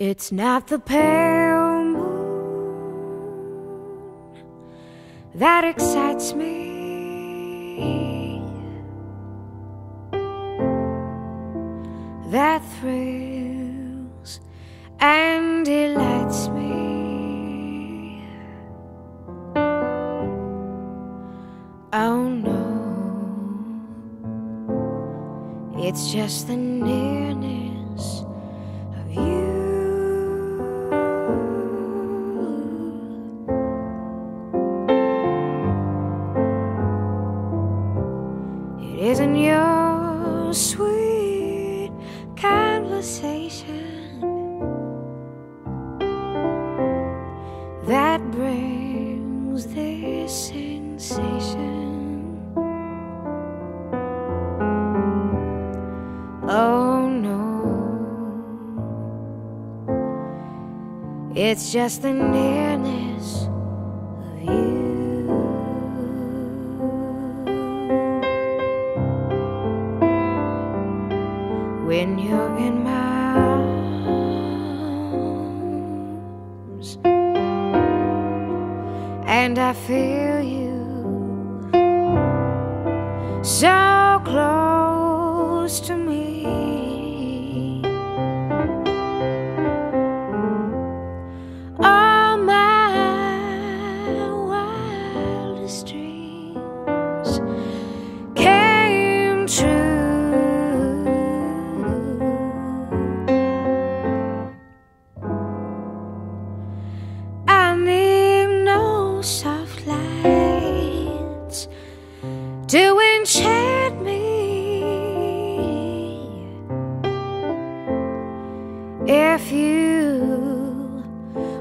It's not the pale moon that excites me, that thrills and delights me. Oh no, it's just the nearness isn't your sweet conversation that brings this sensation. Oh no, it's just the nearness when you're in my arms and I feel you so close to me. All my wildest dreams came true. To enchant me. If you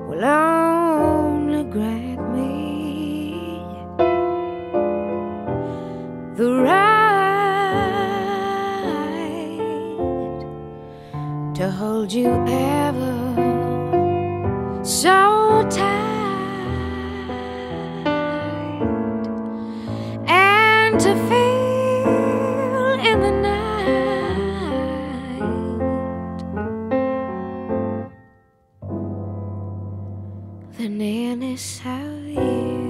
will only grant me the right to hold you ever. to feel in the night the nearness of you.